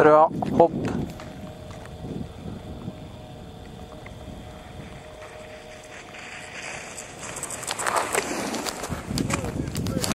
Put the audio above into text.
Bra hopp.